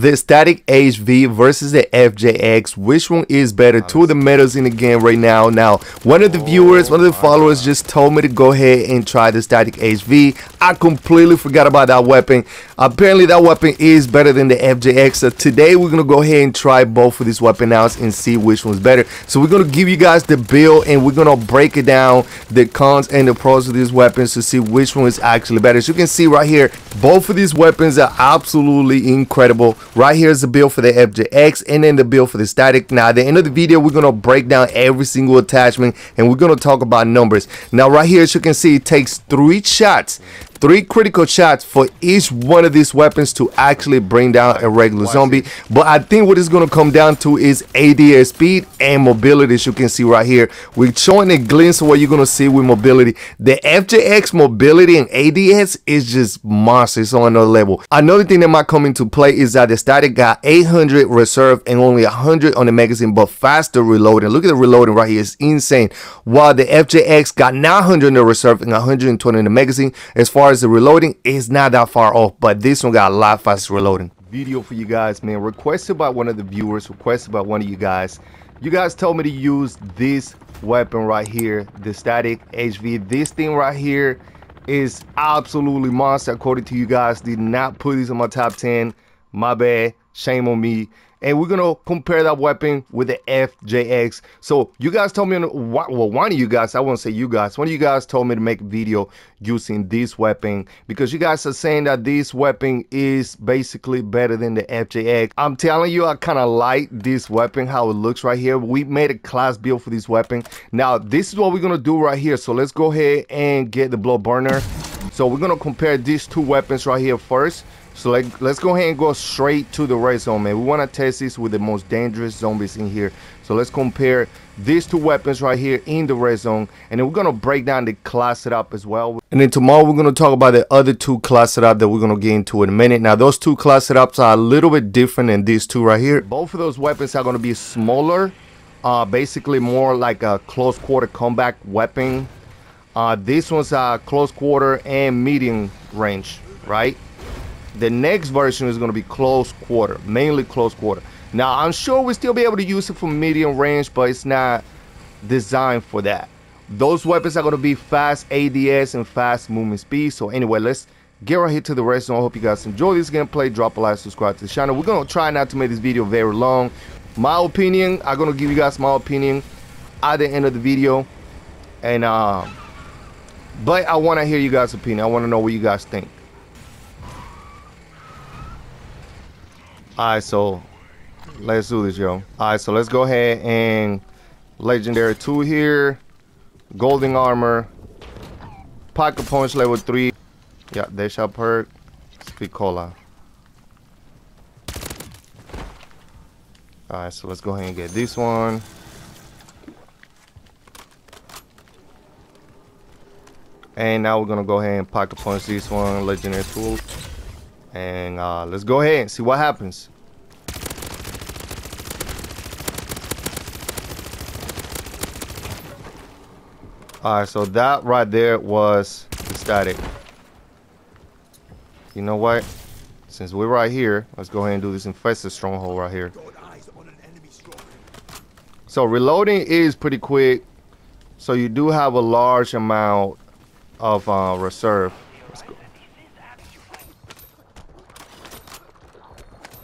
the static HV versus the FJX. Which one is better? Two of the metas in the game right now. Now, one of the viewers, one of the followers just told me to go ahead and try the static HV. I completely forgot about that weapon. Apparently, that weapon is better than the FJX. So today, we're going to go ahead and try both of these weapon outs and see which one's better. So we're going to give you guys the build and we're going to break it down, the cons and the pros of these weapons to see which one is actually better. As you can see right here, both of these weapons are absolutely incredible. Right here is the build for the FJX and then the build for the static. Now, at the end of the video, we're going to break down every single attachment and we're going to talk about numbers. Now, right here, as you can see, it takes three shots three critical shots for each one of these weapons to actually bring down a regular zombie. But I think what it's going to come down to is ADS speed and mobility, as you can see right here. We're showing a glimpse of what you're going to see with mobility. The FJX mobility and ADS is just monster. It's on another level. Another thing that might come into play is that the static got 800 reserve and only 100 on the magazine, but faster reloading. Look at the reloading right here. It's insane. While the FJX got 900 in the reserve and 120 in the magazine. As far far as the reloading, it's not that far off, but this one got a lot faster reloading. Video for you guys, man. Requested by one of the viewers, requested by one of you guys. You guys told me to use this weapon right here, the static HV. This thing right here is absolutely monster according to you guys. Did not put this in my top 10. My bad. Shame on me and we're gonna compare that weapon with the FJX. So you guys told me, well, one of you guys, I won't say you guys, one of you guys told me to make a video using this weapon because you guys are saying that this weapon is basically better than the FJX. I'm telling you, I kind of like this weapon, how it looks right here. We made a class build for this weapon. Now, this is what we're gonna do right here. So let's go ahead and get the blow burner. So we're gonna compare these two weapons right here first. So like, let's go ahead and go straight to the red zone, man. We want to test this with the most dangerous zombies in here. So let's compare these two weapons right here in the red zone. And then we're going to break down the class setup as well. And then tomorrow we're going to talk about the other two class setup that we're going to get into in a minute. Now those two class setups are a little bit different than these two right here. Both of those weapons are going to be smaller. Uh, basically more like a close quarter combat weapon. Uh, this one's a close quarter and medium range, right? The next version is going to be close quarter, mainly close quarter. Now, I'm sure we'll still be able to use it for medium range, but it's not designed for that. Those weapons are going to be fast ADS and fast movement speed. So anyway, let's get right here to the rest. I hope you guys enjoy this gameplay. Drop a like, subscribe to the channel. We're going to try not to make this video very long. My opinion, I'm going to give you guys my opinion at the end of the video. And, uh, but I want to hear you guys' opinion. I want to know what you guys think. Alright, so let's do this, yo. Alright, so let's go ahead and Legendary 2 here. Golden Armor. Pack-a-Punch level 3. Yeah, Deadshot perk. Speed Cola. Alright, so let's go ahead and get this one. And now we're gonna go ahead and Pack-a-Punch this one, legendary tool. And uh, let's go ahead and see what happens. Alright, so that right there was the static. You know what? Since we're right here, let's go ahead and do this infested stronghold right here. So reloading is pretty quick. So you do have a large amount of uh, reserve.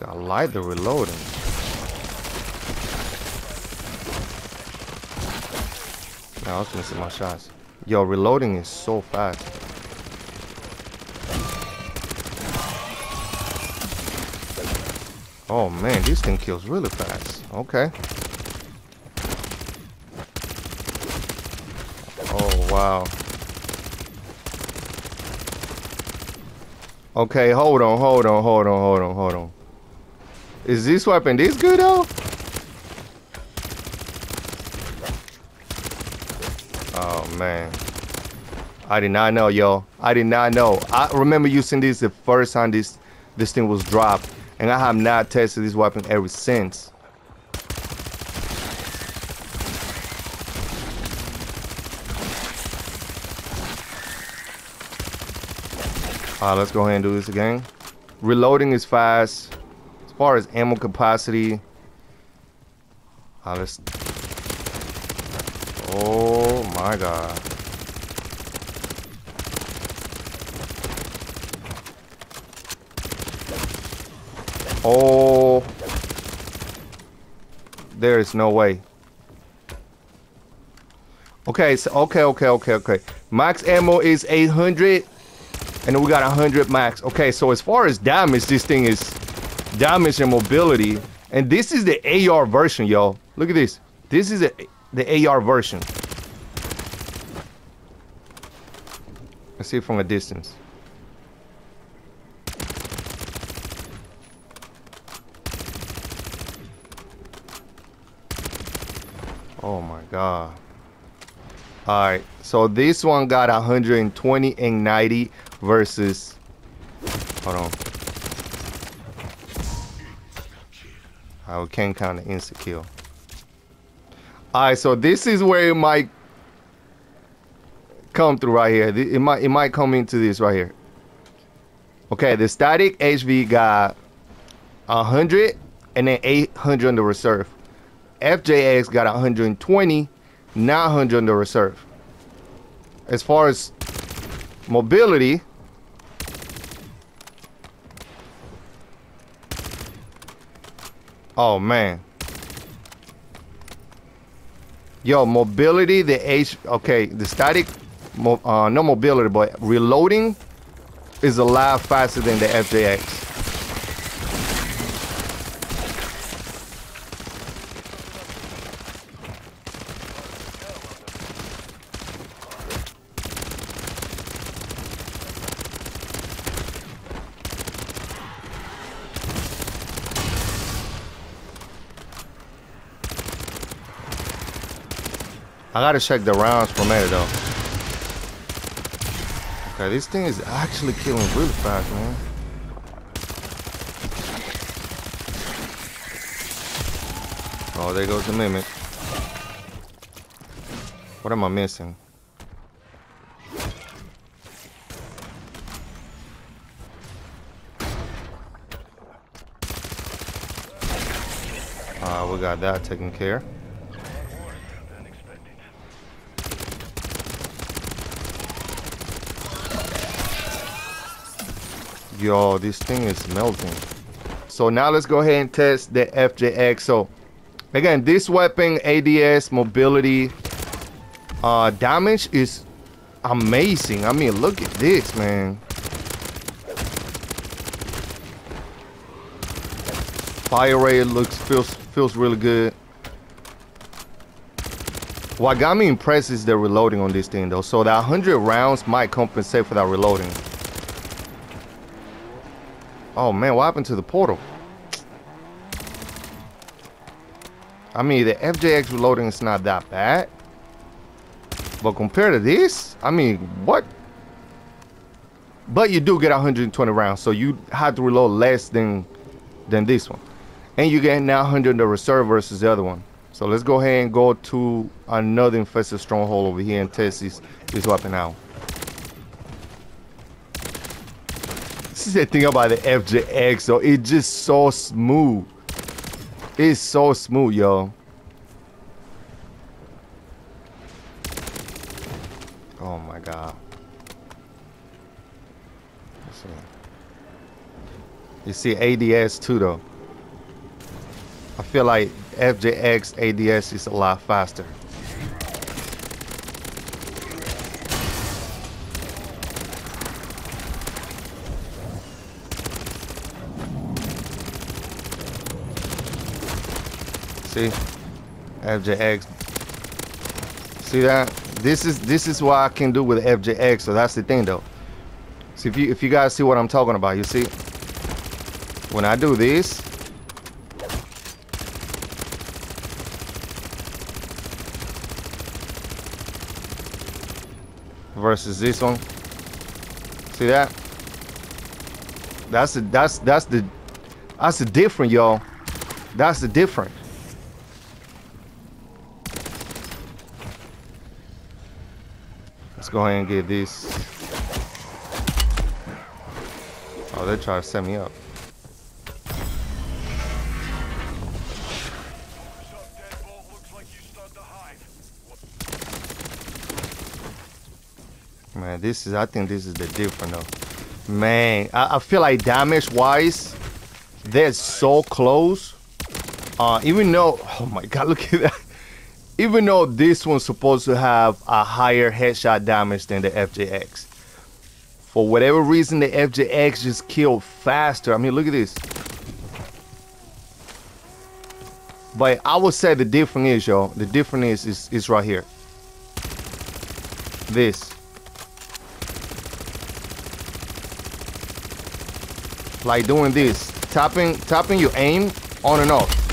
I like the reloading. I was missing my shots. Yo, reloading is so fast. Oh man, this thing kills really fast. Okay. Oh wow. Okay, hold on, hold on, hold on, hold on, hold on. Is this weapon this good though? Oh man. I did not know, yo. I did not know. I remember using this the first time this this thing was dropped. And I have not tested this weapon ever since. Alright, let's go ahead and do this again. Reloading is fast. Far as ammo capacity, uh. Oh my god. Oh. There is no way. Okay, so okay, okay, okay, okay. Max ammo is 800 and we got 100 max. Okay, so as far as damage, this thing is damage and mobility. And this is the AR version, y'all. Look at this. This is a, the AR version. Let's see it from a distance. Oh my god. Alright, so this one got 120 and 90 versus hold on. I can kind of insecure. Alright, so this is where it might come through right here. It might it might come into this right here. Okay, the static HV got 100 and then 800 on the reserve. FJX got 120, 900 on the reserve. As far as mobility, oh man. Yo, mobility, the H, okay, the static, uh, no mobility, but reloading is a lot faster than the FJX. Gotta check the rounds per minute though. Okay, this thing is actually killing really fast, man. Oh, there goes the mimic. What am I missing? Uh, we got that taken care. Yo, this thing is melting. So now let's go ahead and test the FJX. So again, this weapon, ADS, mobility, uh, damage is amazing. I mean, look at this, man. Fire rate looks feels feels really good. What got me impressed is the reloading on this thing though. So that 100 rounds might compensate for that reloading. Oh man, what happened to the portal? I mean, the FJX reloading is not that bad. But compared to this, I mean, what? But you do get 120 rounds, so you have to reload less than than this one. And you get now 100 in the reserve versus the other one. So let's go ahead and go to another infested stronghold over here and test this, this weapon out. This is the thing about the FJX, so it's just so smooth. It's so smooth, yo. Oh my god. You see ADS too though. I feel like FJX ADS is a lot faster. See? FJX. See that? This is this is what I can do with FJX, so that's the thing though. See if you if you guys see what I'm talking about, you see? When I do this, versus this one. See that? That's the that's that's the that's the different, y'all. That's the different. go ahead and get this. Oh, they're trying to set me up. Man, this is, I think this is the different though. Man, I, I feel like damage wise, they're so close. Uh, even though, oh my God, look at that. Even though this one's supposed to have a higher headshot damage than the FJX. For whatever reason, the FJX just killed faster. I mean, look at this. But I would say the difference is, y'all, the difference is, is, is right here. This. Like doing this. Tapping, tapping your aim on and off.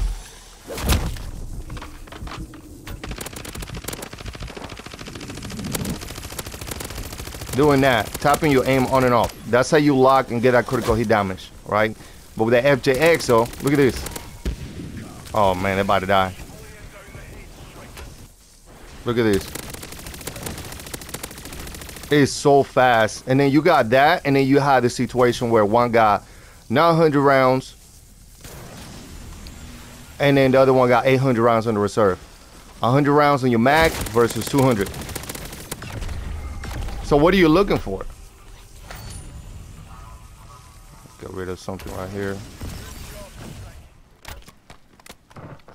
Doing that. Tapping your aim on and off. That's how you lock and get that critical hit damage, right? But with the FJX, though, look at this. Oh man, they're about to die. Look at this. It's so fast. And then you got that, and then you had the situation where one got 900 rounds, and then the other one got 800 rounds on the reserve. 100 rounds on your mag versus 200. So what are you looking for? Get rid of something right here.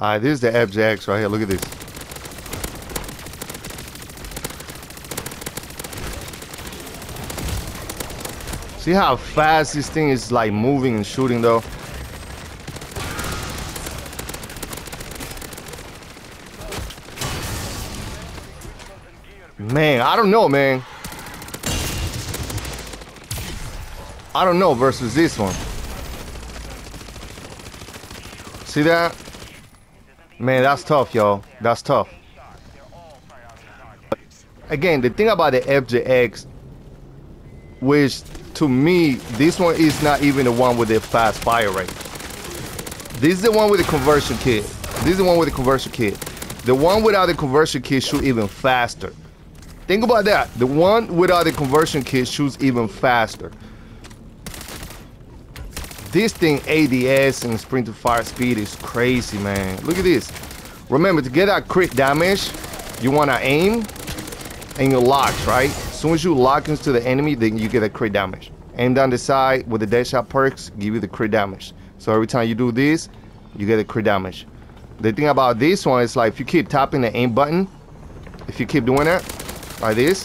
All right, this is the FJX right here. Look at this. See how fast this thing is like moving and shooting though? Man, I don't know, man. I don't know versus this one. See that? Man, that's tough, y'all. That's tough. Again, the thing about the FJX, which to me, this one is not even the one with the fast fire rate. This is the one with the conversion kit. This is the one with the conversion kit. The one without the conversion kit shoot even faster. Think about that. The one without the conversion kit shoots even faster. This thing ADS and sprint to fire speed is crazy, man. Look at this. Remember, to get that crit damage, you want to aim and you lock, right? As soon as you lock into the enemy, then you get a crit damage. Aim down the side with the Deadshot perks, give you the crit damage. So every time you do this, you get a crit damage. The thing about this one is like if you keep tapping the aim button, if you keep doing that, like this,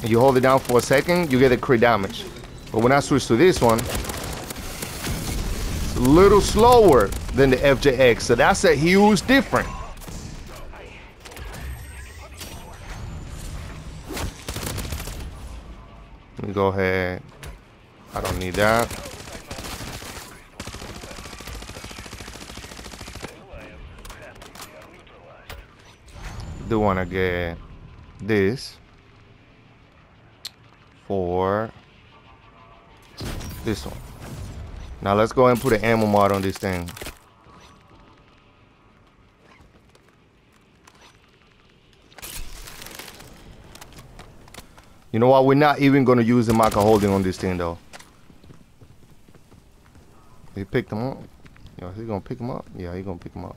and you hold it down for a second, you get a crit damage. But when I switch to this one, it's a little slower than the FJX. So that's a huge difference. Let me go ahead. I don't need that. Do want to get this for this one. Now let's go and put an ammo mod on this thing. You know what? We're not even going to use the marker holding on this thing though. He picked them up. Yo, he gonna pick them up? Yeah, he gonna pick them up.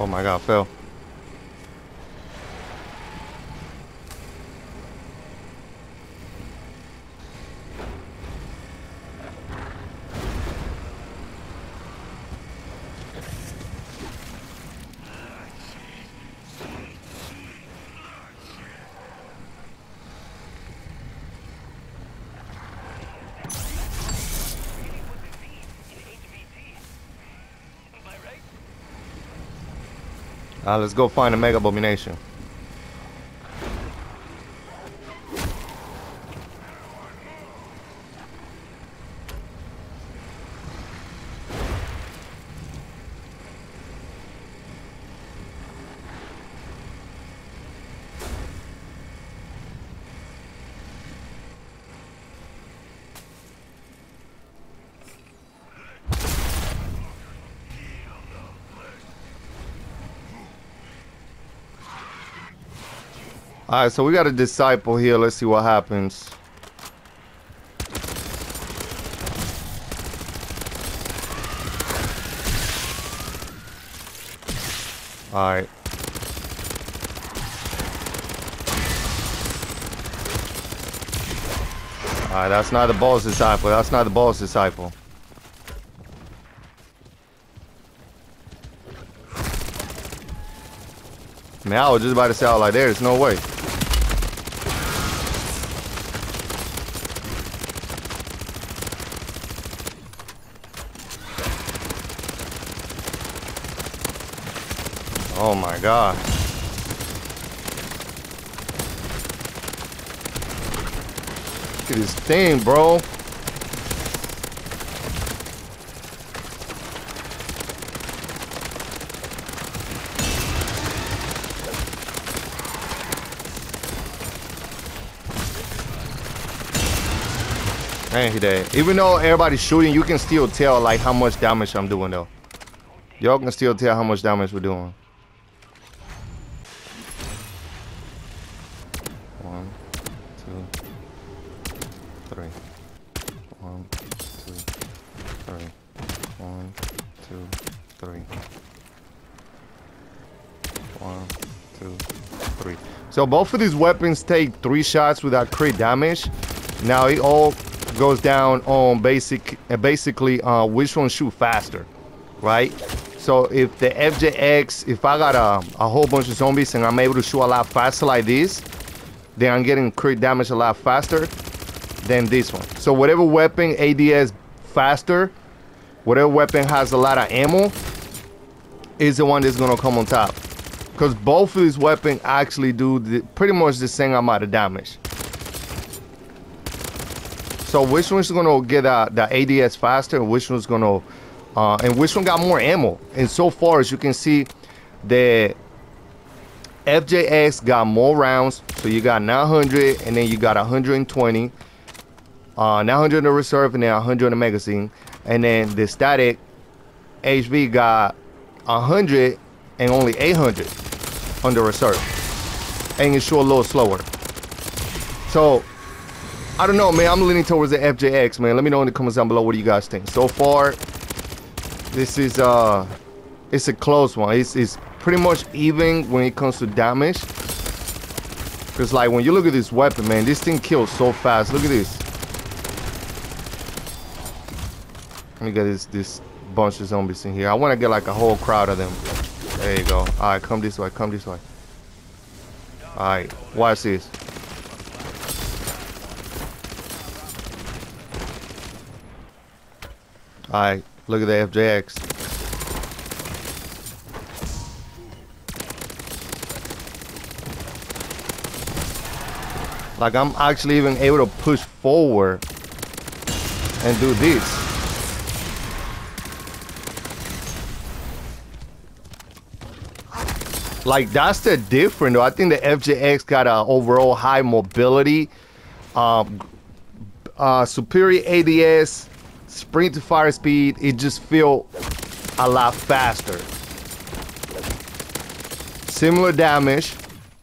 Oh my god, fell. Uh, let's go find a Mega Abomination. Alright, so we got a disciple here. Let's see what happens. Alright. Alright, that's not the boss disciple. That's not the boss disciple. Man, I was just about to say, like, there's no way. Oh my god. Look at this thing, bro. Man, he dead. Even though everybody's shooting, you can still tell like how much damage I'm doing though. Y'all can still tell how much damage we're doing. So both of these weapons take three shots without crit damage. Now it all goes down on basic, uh, basically uh, which one shoot faster, right? So if the FJX, if I got a, a whole bunch of zombies and I'm able to shoot a lot faster like this, then I'm getting crit damage a lot faster than this one. So whatever weapon ADS faster, whatever weapon has a lot of ammo, is the one that's gonna come on top. Because both of these weapons actually do the, pretty much the same amount of damage. So which one's gonna get uh, the ADS faster and which one's gonna uh, and which one got more ammo? And so far as you can see, the FJX got more rounds. So you got 900 and then you got 120. Uh, 900 in the reserve and then 100 in the magazine. And then the static HV got 100 and only 800 on the reserve. And it's sure a little slower. So, I don't know, man. I'm leaning towards the FJX, man. Let me know in the comments down below what do you guys think. So far, this is, uh, it's a close one. It's, it's pretty much even when it comes to damage. Because, like, when you look at this weapon, man, this thing kills so fast. Look at this. Let me get this, this bunch of zombies in here. I want to get, like, a whole crowd of them. There you go. Alright, come this way. Come this way. Alright, watch this. Alright, look at the FJX. Like I'm actually even able to push forward and do this. Like that's the difference. Though. I think the FJX got an overall high mobility, um, uh, superior ADS, sprint to fire speed. It just feel a lot faster. Similar damage,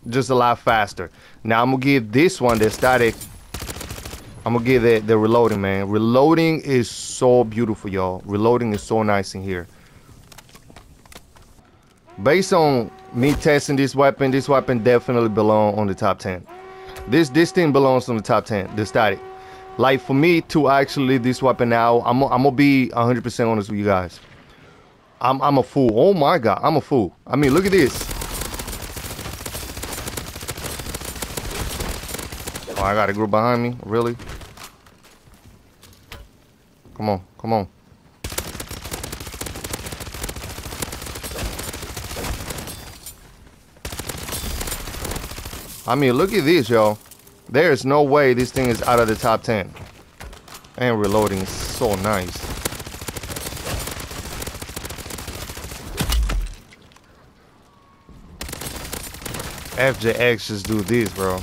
just a lot faster. Now I'm gonna give this one the static. I'm gonna give it the reloading, man. Reloading is so beautiful, y'all. Reloading is so nice in here. Based on me testing this weapon, this weapon definitely belong on the top 10. This this thing belongs on the top 10, the static. Like for me to actually this weapon now, I'm, I'm gonna be 100% honest with you guys. I'm, I'm a fool. Oh my God, I'm a fool. I mean, look at this. Oh, I got a group behind me, really? Come on, come on. I mean, look at this, y'all. There's no way this thing is out of the top 10. And reloading is so nice. FJX just do this, bro.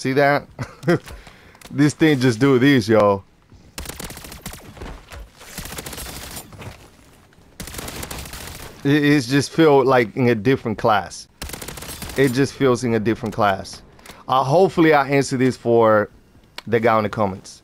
See that? this thing just do this, y'all. It, it's just feel like in a different class it just feels in a different class. Uh, hopefully I answer this for the guy in the comments.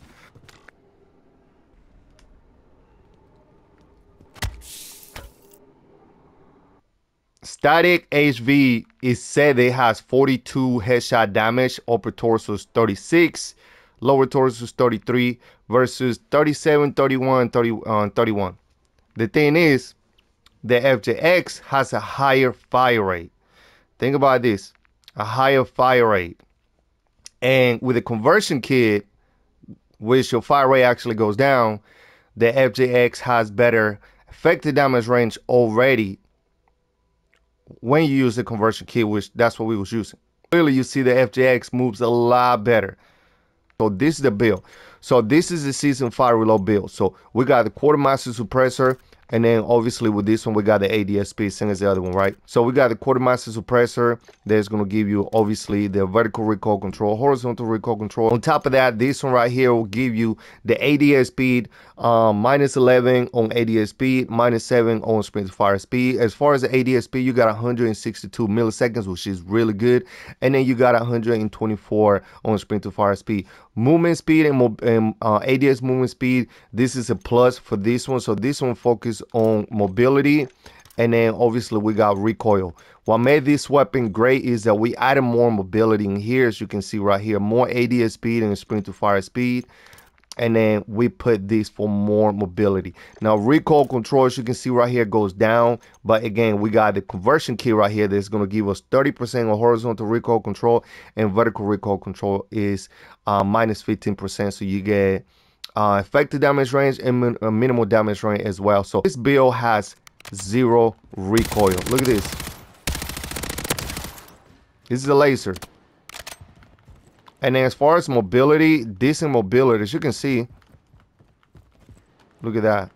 Static HV is said it has 42 headshot damage, upper torso is 36, lower torso is 33 versus 37, 31, 30, uh, 31. The thing is, the FJX has a higher fire rate. Think about this, a higher fire rate. And with a conversion kit, which your fire rate actually goes down, the FJX has better effective damage range already when you use the conversion kit, which that's what we was using. Clearly, you see the FJX moves a lot better. So this is the build. So this is the season five reload build. So we got the quartermaster suppressor, and then obviously with this one, we got the ADSP, same as the other one, right? So we got the quartermaster suppressor that's gonna give you obviously the vertical recoil control, horizontal recoil control. On top of that, this one right here will give you the ADS speed, um, minus 11 on ADS speed, minus 7 on sprint fire speed. As far as the ADS speed, you got 162 milliseconds, which is really good. And then you got 124 on sprint to fire speed. Movement speed and, and uh, ADS movement speed, this is a plus for this one. So this one focus on mobility and then obviously we got recoil. What made this weapon great is that we added more mobility in here as you can see right here. More ADS speed and sprint to fire speed and then we put this for more mobility now recoil control as you can see right here goes down but again we got the conversion kit right here that's to give us 30 percent on horizontal recoil control and vertical recoil control is uh, minus 15 percent so you get uh, effective damage range and min uh, minimal damage range as well. So this build has zero recoil. Look at this. This is a laser. And then as far as mobility, decent mobility, as you can see, look at that.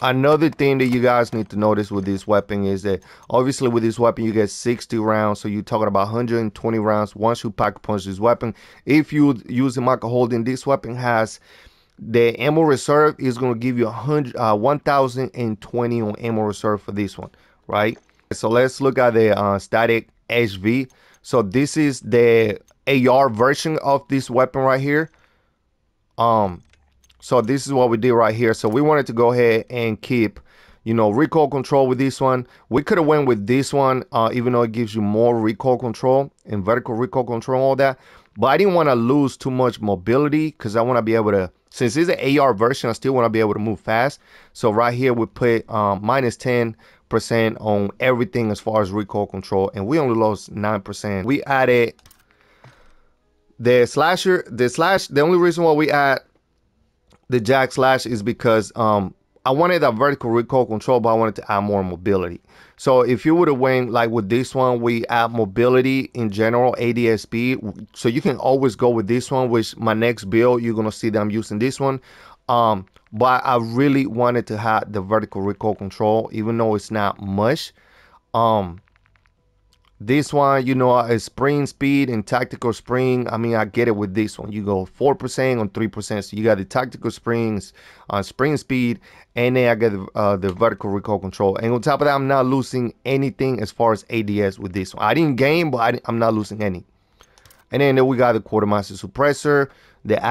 Another thing that you guys need to notice with this weapon is that obviously with this weapon you get 60 rounds. So you're talking about 120 rounds once you pack punch this weapon. If you use the Micro Holding, this weapon has the ammo reserve is going to give you 100, uh, 1020 on ammo reserve for this one, right? So let's look at the uh, static HV. So this is the AR version of this weapon right here. Um, so this is what we did right here. So we wanted to go ahead and keep, you know, recoil control with this one. We could have went with this one, uh, even though it gives you more recoil control and vertical recoil control, all that. But I didn't want to lose too much mobility because I want to be able to, since it's an AR version, I still want to be able to move fast. So right here, we put um, 10% on everything as far as recoil control. And we only lost 9%. We added the slasher, the slash, the only reason why we add the jack slash is because um, I wanted a vertical recoil control, but I wanted to add more mobility. So if you would have went like with this one, we add mobility in general, ADS speed. So you can always go with this one, which my next build, you're to see that I'm using this one. Um, but I really wanted to have the vertical recoil control, even though it's not much. Um, this one, you know, is sprint speed and tactical sprint. I mean, I get it with this one. You go 4% on 3%. So you got the tactical sprints, uh, sprint speed, and then I get the, uh, the vertical recoil control. And on top of that, I'm not losing anything as far as ADS with this one. I didn't gain, but I am not losing any. And then, then we got the quartermaster suppressor. the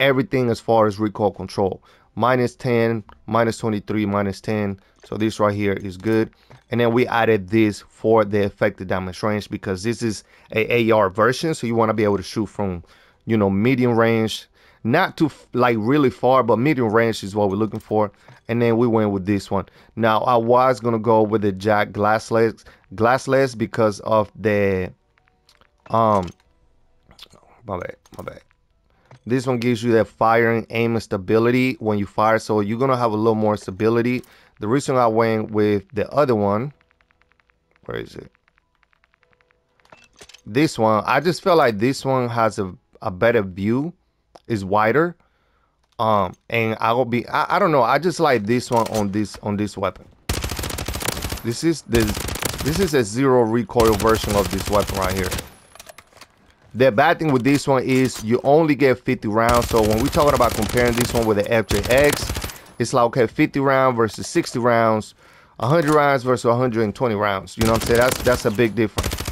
everything as far as recoil control. Minus 10, minus 23, minus 10. So this right here is good. And then we added this for the effective damage range because this is a AR version. So you want to be able to shoot from, you know, medium range, not too like really far, but medium range is what we're looking for. And then we went with this one. Now I was to go with the JAK Glassless, glassless because of the, um, my bad, my bad. This one gives you that firing aim and stability when you fire. So you're going to have a little more stability the reason I went with the other one, where is it? This one, I just felt like this one has a, a better view, is wider. Um, and I will be, I, I don't know, I just like this one on this on this weapon. This is this this is a zero recoil version of this weapon right here. The bad thing with this one is you only get 50 rounds. So when we're talking about comparing this one with the FJX, it's like okay 50 round versus 60 rounds 100 rounds versus 120 rounds. You know what I'm saying? That's that's a big difference.